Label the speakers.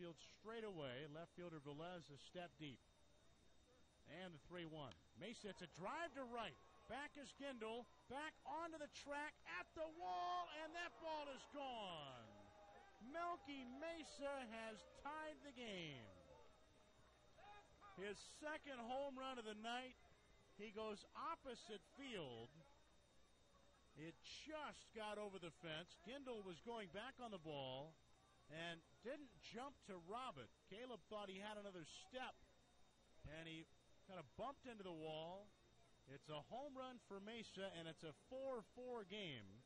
Speaker 1: field straight away. Left fielder Velez a step deep. And the 3 1. Mesa, it's a drive to right. Back is Gindl. Back onto the track at the wall, and that ball is gone. Melky Mesa has tied the game. His second home run of the night. He goes opposite field. It just got over the fence. Gindl was going back on the ball and didn't jump to rob it. Caleb thought he had another step, and he kind of bumped into the wall. It's a home run for Mesa, and it's a 4 4 game.